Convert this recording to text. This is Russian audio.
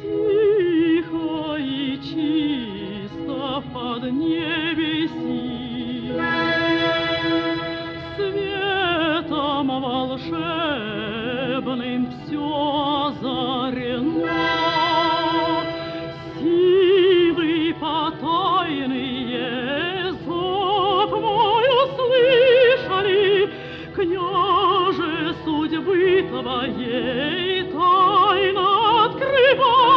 Тихо и чисто под небе же судьбы твоей тайна открывай.